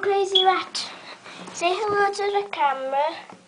crazy rat. Say hello to the camera.